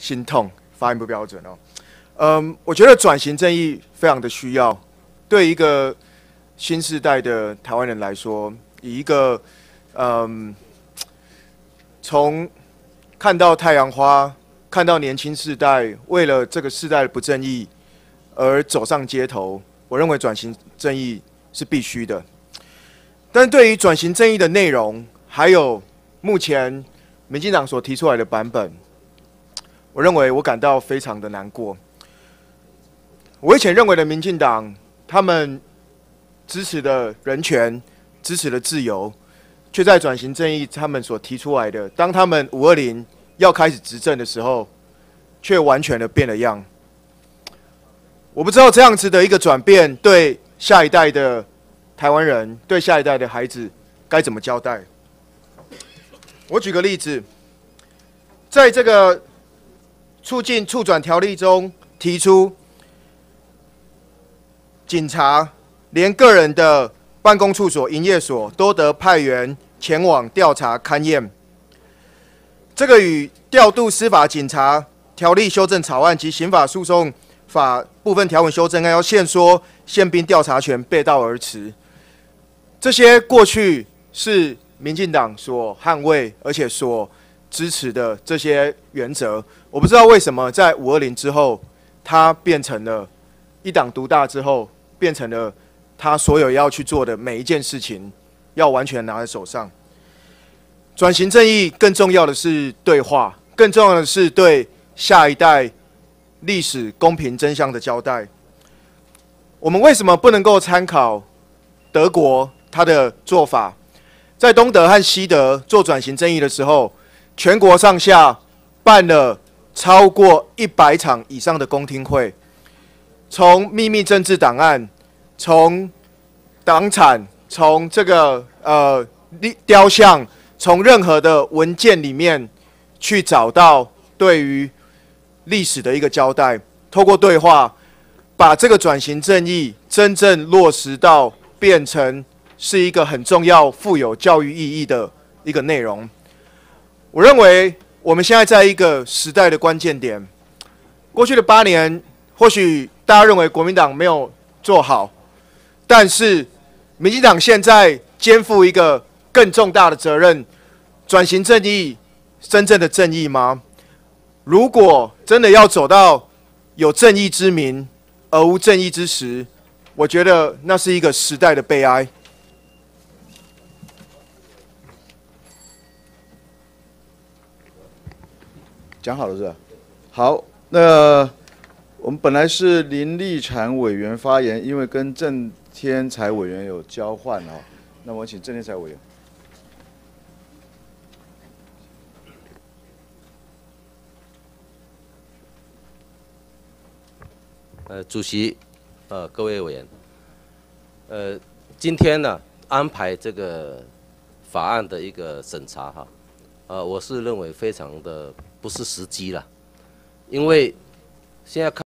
心痛，发音不标准哦。嗯，我觉得转型正义非常的需要，对一个新时代的台湾人来说，以一个嗯，从看到太阳花，看到年轻世代为了这个世代的不正义而走上街头，我认为转型正义是必须的。但对于转型正义的内容，还有目前民进党所提出来的版本，我认为我感到非常的难过。我以前认为的民进党，他们支持的人权、支持的自由，却在转型正义他们所提出来的，当他们五二零要开始执政的时候，却完全的变了样。我不知道这样子的一个转变，对下一代的。台湾人对下一代的孩子该怎么交代？我举个例子，在这个促进促转条例中提出，警察连个人的办公处所、营业所都得派员前往调查勘验。这个与调度司法警察条例修正草案及刑法诉讼法部分条文修正案要限缩宪兵调查权背道而驰。这些过去是民进党所捍卫而且所支持的这些原则，我不知道为什么在五二零之后，它变成了一党独大之后，变成了他所有要去做的每一件事情要完全拿在手上。转型正义更重要的是对话，更重要的是对下一代历史公平真相的交代。我们为什么不能够参考德国？他的做法，在东德和西德做转型正义的时候，全国上下办了超过一百场以上的公听会，从秘密政治档案，从党产，从这个呃雕像，从任何的文件里面去找到对于历史的一个交代，透过对话，把这个转型正义真正落实到变成。是一个很重要、富有教育意义的一个内容。我认为我们现在在一个时代的关键点。过去的八年，或许大家认为国民党没有做好，但是民进党现在肩负一个更重大的责任：转型正义，真正的正义吗？如果真的要走到有正义之名而无正义之时，我觉得那是一个时代的悲哀。讲好了是吧？好，那我们本来是林立产委员发言，因为跟郑天才委员有交换哦。那我请郑天才委员。呃，主席，呃，各位委员，呃，今天呢安排这个法案的一个审查哈，呃，我是认为非常的。不是时机了，因为现在看。